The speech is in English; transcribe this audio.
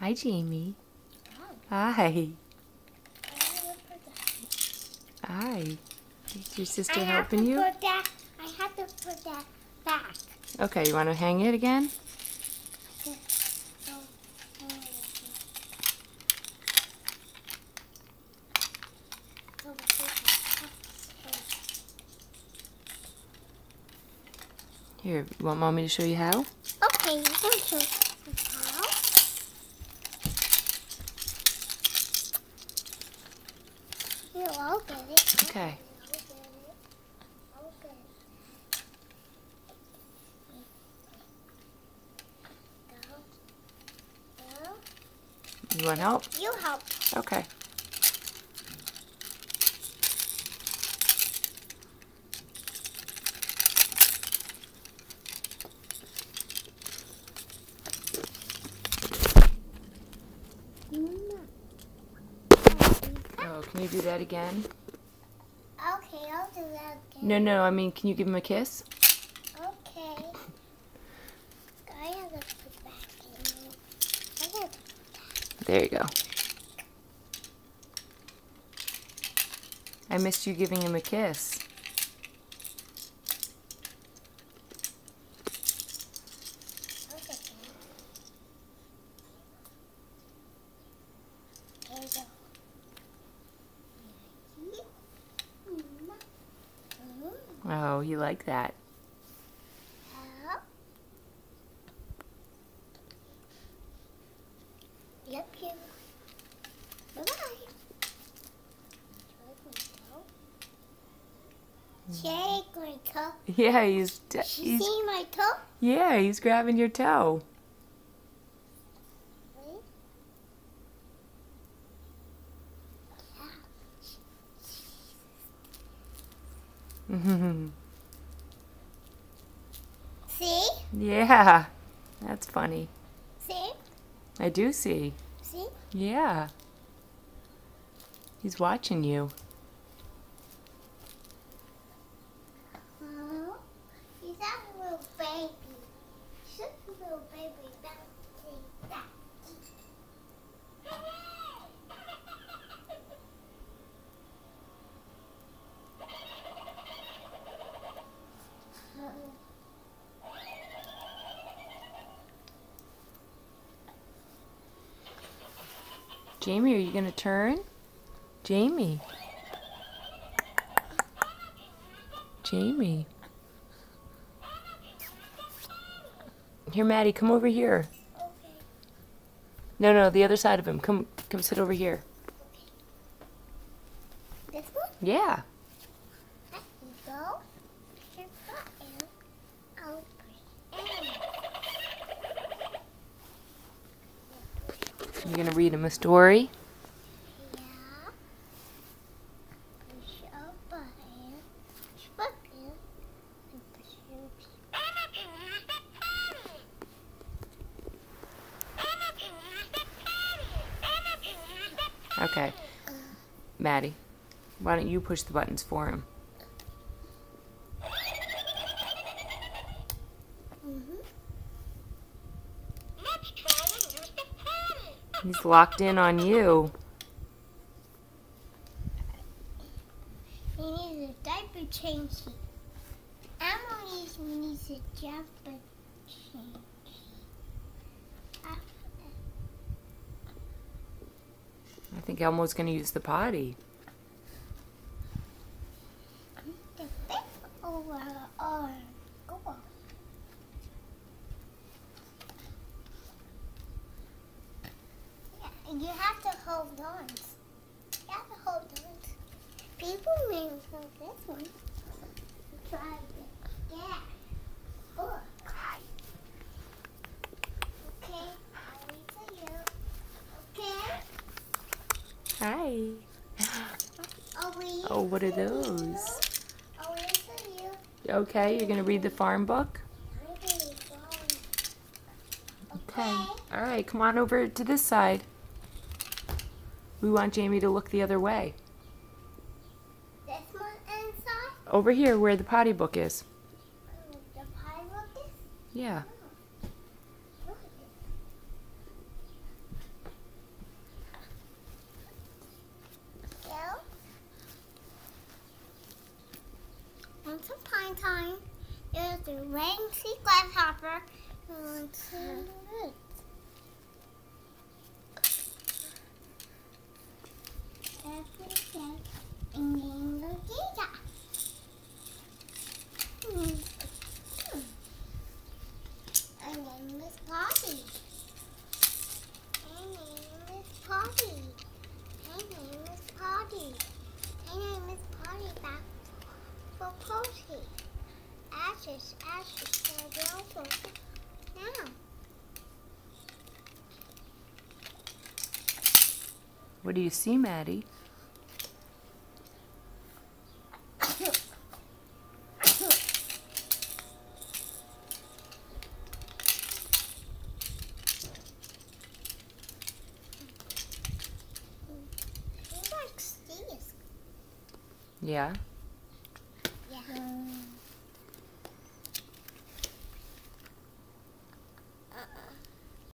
Hi, Jamie. Hi. I will put that. Hi. Is your sister I helping you? That, I have to put that back. Okay, you want to hang it again? So, so this is- Here, you want mommy to show you how? Okay, you can show me how. Here, I'll get it. Okay. I'll get it. I'll get it. Go. Go. You want help? You help. Okay. Oh, can you do that again? Okay, I'll do that again. No, no, I mean, can you give him a kiss? Okay. I have to put back in. I have to There you go. I missed you giving him a kiss. Okay. There you go. Oh, you like that. Yep, you. Bye bye. Shake my toe. Yeah, he's, see my toe? yeah, he's grabbing your toe. See? yeah, that's funny. See? I do see. See? Yeah. He's watching you. Oh, he's a little baby. He's a little baby bouncing back. Jamie, are you going to turn? Jamie. Jamie. Here, Maddie, come over here. Okay. No, no, the other side of him. Come, come sit over here. This one? Yeah. There you go. Here's button. I'll push in. You're going to read him a story? Yeah. Push a button. Push button. And push Okay. Maddie, why don't you push the buttons for him? He's locked in on you. He needs a diaper change. Emma needs, a diaper change. I think Elmo's going to use the potty. The big over her arm. Go on. Yeah, and you have to hold on. You have to hold on. People may this one. Try it. Yeah. Look. Okay, I'll wait for you. Okay? Hi. Oh, what are those? You. Okay, you're going to read the farm book? Okay. All right, come on over to this side. We want Jamie to look the other way. This one inside? Over here where the potty book is. Oh, the potty book is? Yeah. Oh, Once upon a time, a rain sea grasshopper My name is. My name is. My name is back for. Ashes, ashes, for the opal. Now. What do you see, Maddie? Yeah. Yeah.